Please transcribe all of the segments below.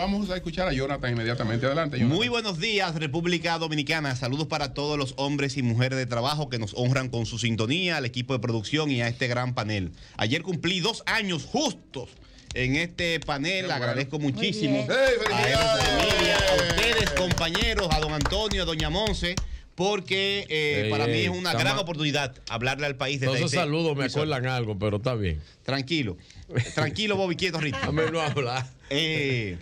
vamos a escuchar a Jonathan inmediatamente. Adelante, Jonathan. Muy buenos días, República Dominicana. Saludos para todos los hombres y mujeres de trabajo que nos honran con su sintonía, al equipo de producción y a este gran panel. Ayer cumplí dos años justos en este panel. Agradezco muchísimo a, ustedes, compañeros, a don Antonio, a doña Monse porque eh, para mí es una gran oportunidad hablarle al país de Todos esos saludos me acuerdan algo, pero está bien. Tranquilo. Tranquilo, Bobby, quieto, Rito. no hablar. Eh,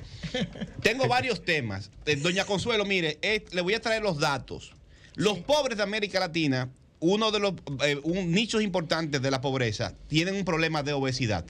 tengo varios temas. Eh, doña Consuelo, mire, le voy a traer los datos. Los pobres de América Latina, uno de los nichos importantes de la pobreza, tienen un problema de obesidad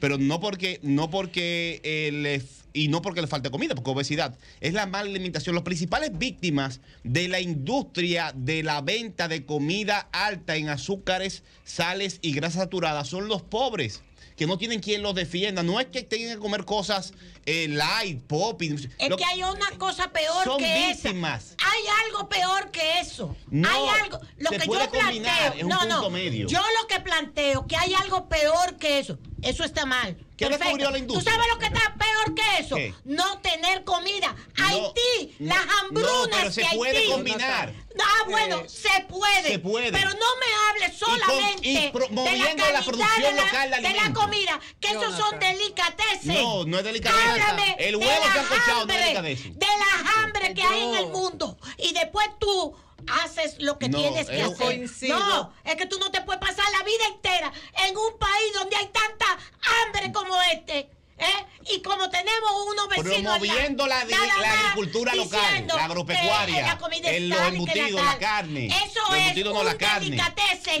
pero no porque, no porque eh, y no porque le falte comida, porque obesidad es la mala alimentación. Las principales víctimas de la industria de la venta de comida alta en azúcares, sales y grasas saturadas son los pobres que no tienen quien los defienda. No es que tengan que comer cosas eh, light, pop. Es que hay una cosa peor que víctimas. Hay algo peor que eso. No, hay algo. Lo que yo planteo. no, no. Medio. Yo lo que planteo que hay algo peor que eso. Eso está mal. ¿Qué descubrió la industria? ¿Tú sabes lo que está peor que eso? No tener comida. Haití, las hambrunas no, pero se puede combinar. Ah, bueno, se puede. Se puede. Pero no me hables solamente y con, y de la calidad la producción de la, local de, de la comida, que esos son delicateces. No, no es delicateces. El huevo que han cochado no es delicateces. De la hambre que hay en el mundo. Y después tú haces lo que tienes que hacer. No, es que tú no te puedes pasar la vida entera en un país donde hay tanta hambre como este. ¿Eh? Y como tenemos unos vecinos promoviendo la, la, agricultura local, la agropecuaria, el, los embutidos, la carne, eso los es no la carne,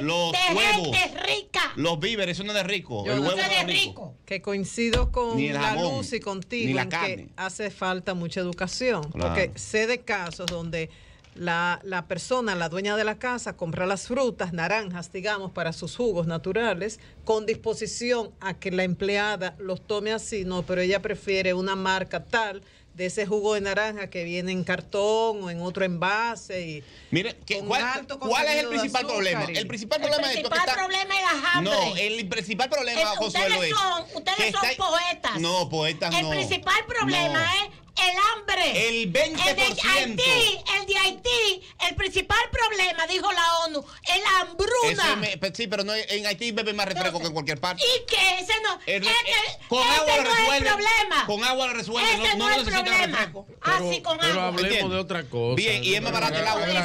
los de huevos, gente rica. los víveres, eso no es de rico, Yo el no huevo de rico. Que coincido con la luz y contigo en que hace falta mucha educación, porque sé de casos donde la, la, persona, la dueña de la casa, compra las frutas, naranjas, digamos, para sus jugos naturales, con disposición a que la empleada los tome así, no, pero ella prefiere una marca tal de ese jugo de naranja que viene en cartón o en otro envase. Y Mire, ¿cuál, ¿cuál es el principal problema? El principal problema el principal es problema es la hambre. No, el principal problema, el, ustedes son, ustedes son poetas. No, poetas el no. El principal problema es el hambre. El 20%. El de Haití, el de Haití, el principal problema, dijo la ONU, es la hambruna. Me, pues sí, pero no, en Haití bebe más refresco que en cualquier parte. ¿Y qué? Ese no, el, este, con este agua no lo resuelve. Es problema. Con agua lo resuelve. Este no, no, no es problema. refresco. Ah, con pero agua. hablemos de otra cosa. Bien, y es más barato el agua. Y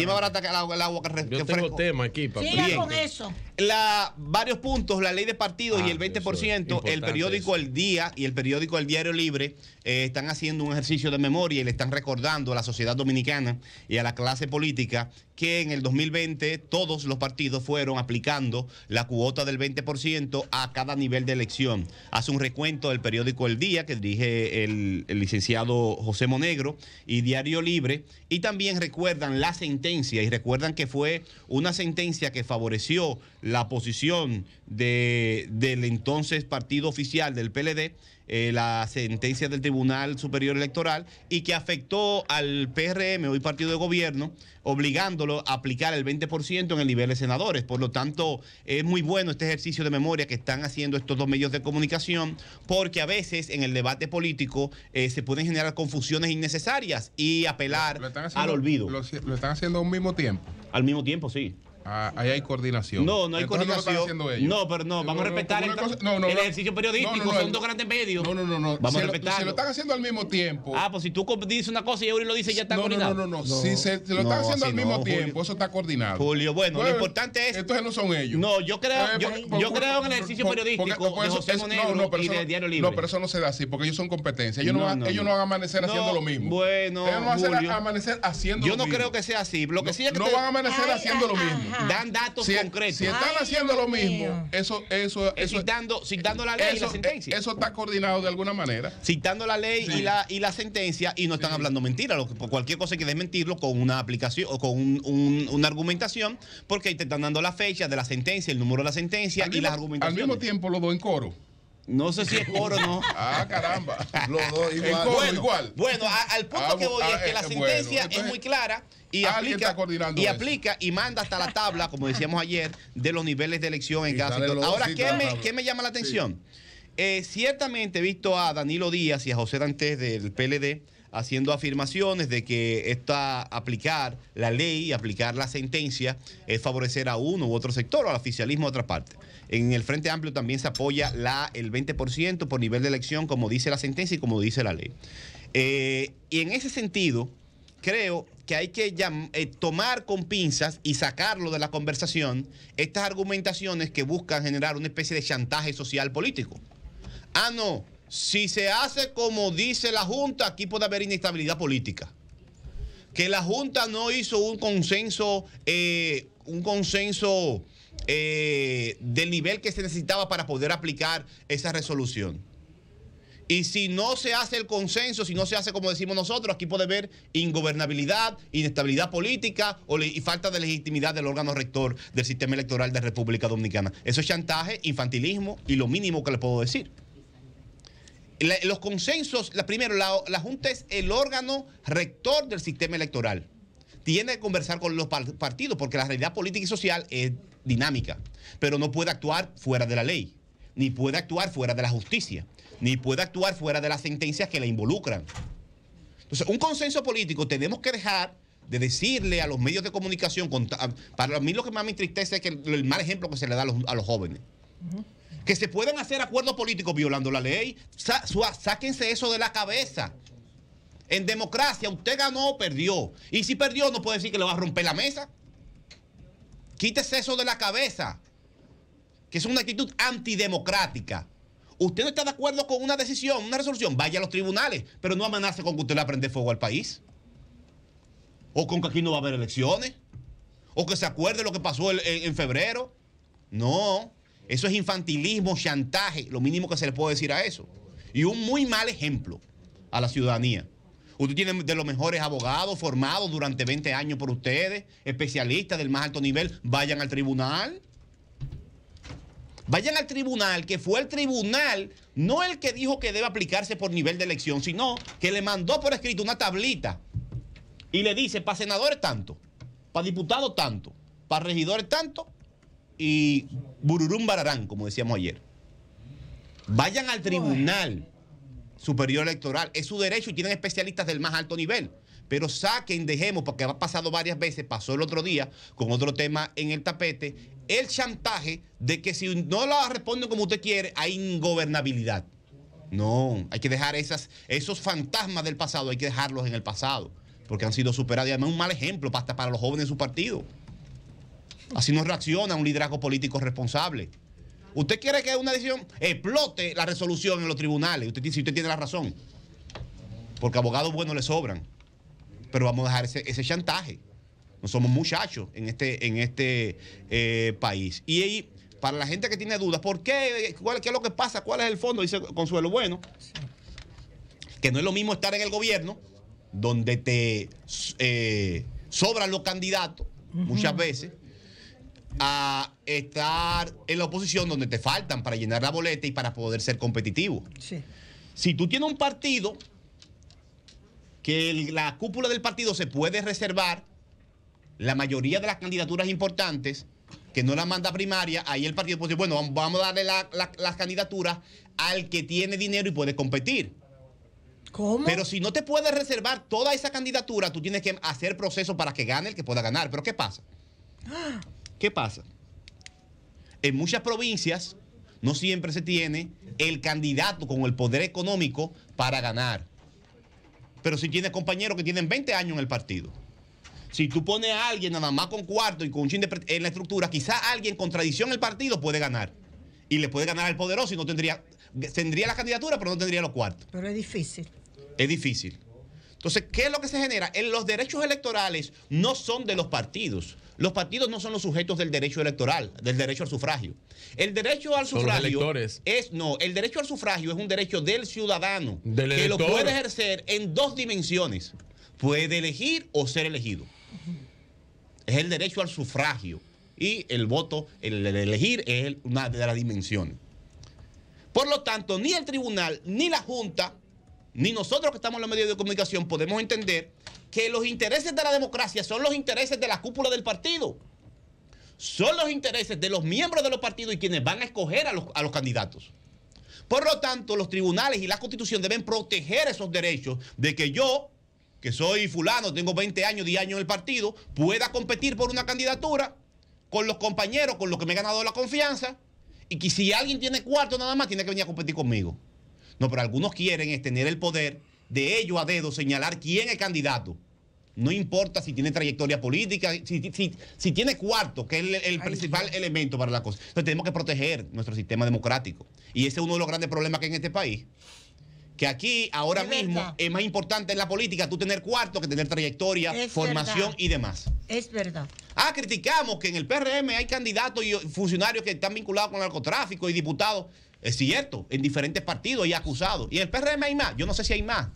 es más barato el agua, el agua que refresco. Yo tengo tema aquí, papá. Siga con eso. La, varios puntos, la ley de partidos y el 20%, el periódico El Día y el periódico El Diario Libre eh, están haciendo un ejercicio de memoria y le están recordando a la sociedad dominicana y a la clase política que en el 2020 todos los partidos fueron aplicando la cuota del 20% a cada nivel de elección. Hace un recuento del periódico El Día que dirige el, licenciado José Monegro y Diario Libre y también recuerdan la sentencia y recuerdan que fue una sentencia que favoreció la posición de, del entonces partido oficial del PLD, eh, la sentencia del Tribunal Superior Electoral, y que afectó al PRM, hoy partido de gobierno, obligándolo a aplicar el 20% en el nivel de senadores. Por lo tanto, es muy bueno este ejercicio de memoria que están haciendo estos dos medios de comunicación, porque a veces en el debate político eh, se pueden generar confusiones innecesarias y apelar al olvido. Lo, lo están haciendo al mismo tiempo. Al mismo tiempo, sí. Ah, ahí hay coordinación. No, no hay coordinación. No, no, pero no, vamos a respetar el, el, ejercicio periodístico, son dos grandes medios. No, no, no, no. Vamos si a respetarlo. si lo están haciendo al mismo tiempo. Ah, pues si tú dices una cosa y Eury lo dice, ya está coordinado. No, no, no, no. Si se, lo están haciendo al mismo tiempo, eso está coordinado. Julio, bueno, lo importante es. Entonces no son ellos. No, yo creo, yo, yo creo en el ejercicio periodístico de José Monegro y de Diario Libre. No, pero eso no se da así, porque ellos son competencia. Ellos no van a amanecer haciendo lo mismo. Bueno, ellos no van a amanecer haciendo lo mismo. Yo no creo que sea así. Lo que sí es que no van a amanecer haciendo lo mismo. Dan datos concretos. Si están haciendo lo mismo, eso, eso, eso citando, citando la ley y la sentencia. Eso está coordinado de alguna manera. Citando la ley y la y la sentencia y no están hablando mentira. Lo que, por cualquier cosa hay que desmentirlo con una aplicación o con un, una argumentación, porque ahí te están dando la fecha de la sentencia, el número de la sentencia y las argumentaciones. Al mismo tiempo lo doy en coro. No sé si es coro o no. ah, caramba. Los dos igual. bueno, igual. Bueno, al punto ah, que voy es que ah, la eh, sentencia es muy clara y aplica y aplica y manda hasta la tabla, como decíamos ayer, de los niveles de elección en cada sector. Ahora, ¿qué me, ¿qué me, llama la atención? eh, ciertamente he visto a Danilo Díaz y a José Dantes del PLD haciendo afirmaciones de que esta aplicar la ley, aplicar la sentencia, es favorecer a uno u otro sector o al oficialismo de otra parte. En el Frente Amplio también se apoya la, el 20% por nivel de elección, como dice la sentencia y como dice la ley. Eh, y en ese sentido, creo que hay que eh, tomar con pinzas y sacarlo de la conversación estas argumentaciones que buscan generar una especie de chantaje social político. Ah, no, si se hace como dice la Junta, aquí puede haber inestabilidad política. Que la Junta no hizo un consenso, eh, un consenso eh, del nivel que se necesitaba para poder aplicar esa resolución. Y si no se hace el consenso, si no se hace como decimos nosotros, aquí puede haber ingobernabilidad, inestabilidad política y falta de legitimidad del órgano rector del sistema electoral de República Dominicana. Eso es chantaje, infantilismo y lo mínimo que le puedo decir los consensos, primero, la, Junta es el órgano rector del sistema electoral. Tiene que conversar con los partidos porque la realidad política y social es dinámica, pero no puede actuar fuera de la ley, ni puede actuar fuera de la justicia, ni puede actuar fuera de las sentencias que la involucran. Entonces, un consenso político tenemos que dejar de decirle a los medios de comunicación, para mí lo que más me entristece es que el, mal ejemplo que se le da a los, jóvenes que se pueden hacer acuerdos políticos violando la ley. sáquense eso de la cabeza. En democracia, usted ganó o perdió. Y si perdió, no puede decir que le va a romper la mesa. Quítese eso de la cabeza. Que es una actitud antidemocrática. Usted no está de acuerdo con una decisión, una resolución, vaya a los tribunales, pero no amenace con que usted le prende fuego al país. O con que aquí no va a haber elecciones. O que se acuerde lo que pasó en febrero. No. Eso es infantilismo, chantaje, lo mínimo que se le puede decir a eso. Y un muy mal ejemplo a la ciudadanía. Usted tiene de los mejores abogados formados durante 20 años por ustedes, especialistas del más alto nivel, vayan al tribunal. Vayan al tribunal, que fue el tribunal, no el que dijo que debe aplicarse por nivel de elección, sino que le mandó por escrito una tablita y le dice, para senadores tanto, para diputados tanto, para regidores tanto, y bururum bararán, como decíamos ayer. Vayan al Tribunal Superior Electoral. Es su derecho y tienen especialistas del más alto nivel. Pero saquen, dejemos, porque ha pasado varias veces, pasó el otro día con otro tema en el tapete, el chantaje de que si no lo responden como usted quiere, hay ingobernabilidad. No, hay que dejar esas, esos fantasmas del pasado, hay que dejarlos en el pasado, porque han sido superados. Y además un mal ejemplo hasta para los jóvenes de su partido. Así no reacciona un liderazgo político responsable. Usted quiere que una decisión explote la resolución en los tribunales, usted, si usted tiene la razón. Porque abogados buenos le sobran. Pero vamos a dejar ese, chantaje. No somos muchachos en este, en este eh, país. Y ahí, para la gente que tiene dudas, ¿por qué? ¿Qué es lo que pasa? ¿Cuál es el fondo? Dice Consuelo Bueno. Que no es lo mismo estar en el gobierno, donde te eh, sobran los candidatos, muchas veces, a estar en la oposición donde te faltan para llenar la boleta y para poder ser competitivo. Si tú tienes un partido que la cúpula del partido se puede reservar la mayoría de las candidaturas importantes, que no la manda primaria, ahí el partido puede decir, bueno, vamos a darle las candidaturas al que tiene dinero y puede competir. ¿Cómo? Pero si no te puedes reservar toda esa candidatura, tú tienes que hacer proceso para que gane el que pueda ganar. Pero ¿qué pasa? ¿Qué pasa? En muchas provincias no siempre se tiene el candidato con el poder económico para ganar. Pero si tienes compañeros que tienen 20 años en el partido. Si tú pones a alguien nada más con cuarto y con un chin en la estructura, quizá alguien con tradición en el partido puede ganar. Y le puede ganar al poderoso y no tendría, tendría la candidatura, pero no tendría los cuartos. Pero es difícil. Es difícil. Entonces, ¿qué es lo que se genera? En los derechos electorales no son de los partidos. Los partidos no son los sujetos del derecho electoral, del derecho al sufragio. El derecho al sufragio es no, el derecho al sufragio es un derecho del ciudadano que lo puede ejercer en dos dimensiones. Puede elegir o ser elegido. Es el derecho al sufragio y el voto, el, el elegir es una de las dimensiones. Por lo tanto, ni el tribunal ni la junta ni nosotros que estamos en los medios de comunicación podemos entender que los intereses de la democracia son los intereses de la cúpula del partido. Son los intereses de los miembros de los partidos y quienes van a escoger a los, candidatos. Por lo tanto, los tribunales y la constitución deben proteger esos derechos de que yo, que soy fulano, tengo 20 años, 10 años en el partido, pueda competir por una candidatura con los compañeros, con los que me he ganado la confianza, y que si alguien tiene cuarto nada más, tiene que venir a competir conmigo. No, pero algunos quieren es tener el poder de ellos a dedo señalar quién es candidato. No importa si tiene trayectoria política, si, tiene cuarto, que es el, principal elemento para la cosa. Entonces tenemos que proteger nuestro sistema democrático. Y ese es uno de los grandes problemas que hay en este país. Que aquí, ahora mismo, es más importante en la política tú tener cuarto que tener trayectoria, formación y demás. Es verdad. Ah, criticamos que en el PRM hay candidatos y funcionarios que están vinculados con el narcotráfico y diputados. Es cierto, en diferentes partidos hay acusados. Y en el PRM hay más. Yo no sé si hay más.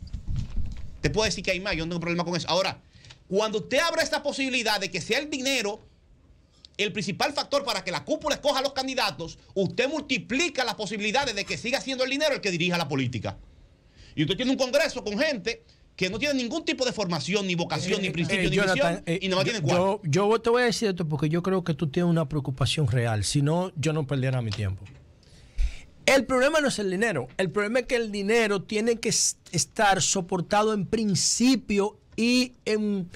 Te puedo decir que hay más. Yo no tengo problema con eso. Ahora, cuando usted abre esta posibilidad de que sea el dinero el principal factor para que la cúpula escoja a los candidatos, usted multiplica las posibilidades de que siga siendo el dinero el que dirija la política. Y usted tiene un congreso con gente que no tiene ningún tipo de formación, ni vocación, ni eh, principio, eh, ni visión, eh, y no tiene yo, yo te voy a decir esto porque yo creo que tú tienes una preocupación real. Si no, yo no perdiera mi tiempo. El problema no es el dinero. El problema es que el dinero tiene que estar soportado en principio y en,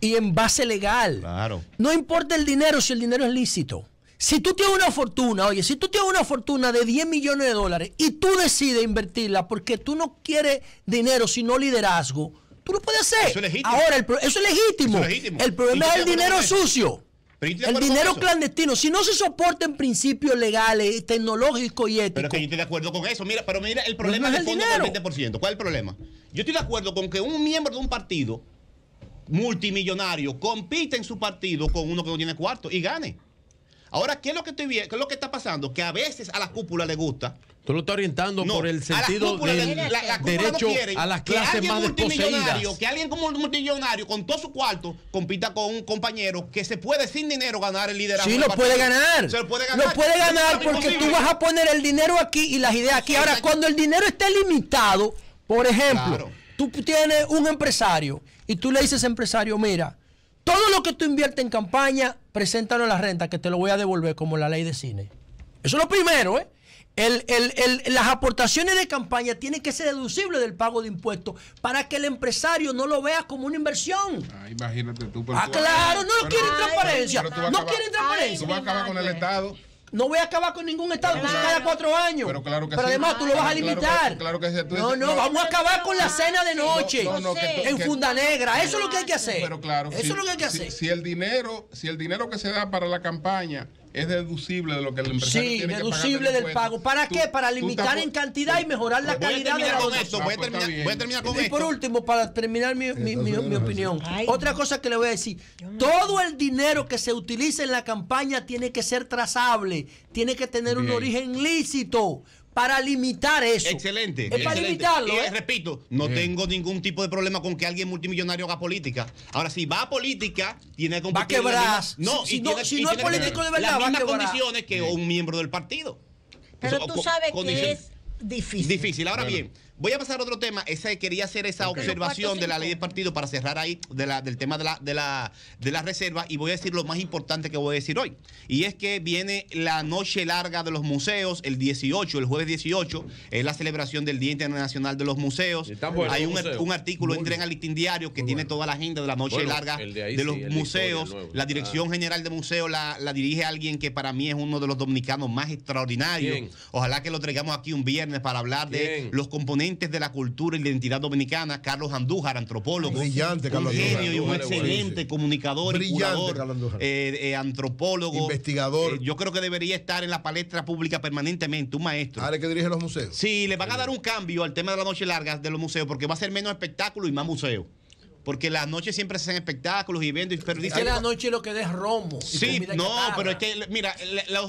y en base legal. Claro. No importa el dinero si el dinero es lícito. Si tú tienes una fortuna, oye, si tú tienes una fortuna de 10 millones de dólares y tú decides invertirla porque tú no quieres dinero, sino liderazgo, tú lo puedes hacer. Eso es legítimo. Ahora, eso, es legítimo. El problema es el dinero sucio. El dinero clandestino, si no se soporta en principios legales, tecnológicos y éticos. Pero que yo estoy de acuerdo con eso. Mira, pero mira, el problema es el fondo del 20%. ¿Cuál es el problema? Yo estoy de acuerdo con que un miembro de un partido multimillonario compite en su partido con uno que no tiene cuarto y gane. Ahora, ¿qué es lo que estoy viendo? ¿Qué es lo que está pasando? Que a veces a la cúpula le gusta Tú lo estás orientando por el sentido del derecho a las clases más desposeídas. Que alguien como un multimillonario con todo su cuarto compita con un compañero que se puede sin dinero ganar el liderazgo. Sí, lo puede ganar. Se lo puede ganar. Lo puede ganar porque tú vas a poner el dinero aquí y las ideas aquí. Ahora, cuando el dinero esté limitado, por ejemplo, tú tienes un empresario y tú le dices empresario, mira, todo lo que tú inviertes en campaña, preséntalo en la renta que te lo voy a devolver como la ley de cine. Eso es lo primero, ¿eh? El, las aportaciones de campaña tienen que ser deducibles del pago de impuestos para que el empresario no lo vea como una inversión. Ah, imagínate tú. Ah, claro, no quieren transparencia. No quieren transparencia. Tú vas a acabar con el Estado. No voy a acabar con ningún Estado, cada cuatro años. Pero, claro que pero además tú lo vas a limitar. Claro que, no, no, vamos a acabar con la cena de noche en funda negra. Eso es lo que hay que hacer. Pero claro, eso es lo que hay que hacer. Si, el dinero, si el dinero que se da para la campaña es deducible de lo que el empresario tiene que pagar deducible del pago. ¿Para qué? Para limitar en cantidad y mejorar la calidad de la con esto, voy, a terminar, voy a terminar con y por último, para terminar mi, mi, mi, opinión, otra cosa que le voy a decir, todo el dinero que se utiliza en la campaña tiene que ser trazable, tiene que tener un origen lícito para limitar eso. Excelente. Es para limitarlo. ¿eh? repito, no tengo ningún tipo de problema con que alguien multimillonario haga política. Ahora, si va a política, tiene que competir. Va a quebrar. no, si, no, si no es político de verdad, las mismas condiciones que un miembro del partido. Pero tú sabes que es difícil. Difícil. Ahora bien Voy a pasar a otro tema. Ese, quería hacer esa observación de la ley de partido para cerrar ahí del tema de la, de, la, de la reserva y voy a decir lo más importante que voy a decir hoy. Y es que viene la noche larga de los museos, el 18, el jueves 18, es la celebración del Día Internacional de los Museos. Hay un, artículo en Tren al Listín Diario que tiene toda la agenda de la noche larga de, los museos. la Dirección ah. General de Museos la, dirige alguien que para mí es uno de los dominicanos más extraordinarios. Ojalá que lo traigamos aquí un viernes para hablar de los componentes de la cultura y la identidad dominicana, Carlos Andújar, antropólogo. Brillante, un genio y un excelente comunicador y curador, eh, eh, antropólogo. Investigador. Eh, yo creo que debería estar en la palestra pública permanentemente, un maestro. Ahora que dirige los museos. Sí, le van a dar un cambio al tema de la noche larga de los museos, porque va a ser menos espectáculo y más museo. Porque las noches siempre se hacen espectáculos y eventos. Pero dice, la noche lo que da es romo. Sí, no, pero es que, mira,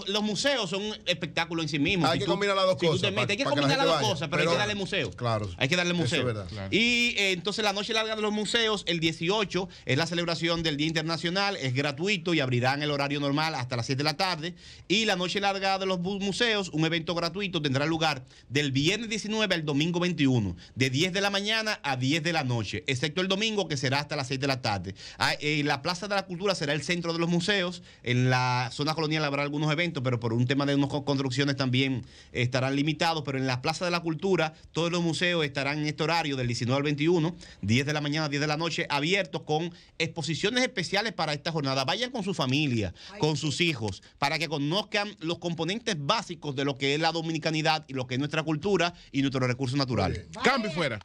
los, museos son un espectáculo en sí mismos. Hay que combinar las dos cosas. hay que combinar las dos cosas, pero, hay que darle museo. Claro. Hay que darle museo. Y eh, entonces la noche larga de los museos, el 18, es la celebración del Día Internacional, es gratuito y abrirán el horario normal hasta las 7 de la tarde. Y la noche larga de los museos, un evento gratuito, tendrá lugar del viernes 19 al domingo 21, de 10 de la mañana a 10 de la noche, excepto el domingo que será hasta las 6 de la tarde. Ah, en la Plaza de la Cultura será el centro de los museos. En la zona colonial habrá algunos eventos, pero por un tema de unas construcciones también estarán limitados. Pero en la Plaza de la Cultura, todos los museos estarán en este horario del 19 al 21, 10 de la mañana, 10 de la noche, abiertos con exposiciones especiales para esta jornada. Vayan con su familia, con sus hijos, para que conozcan los componentes básicos de lo que es la dominicanidad y lo que es nuestra cultura y nuestros recursos naturales. Cambio fuera.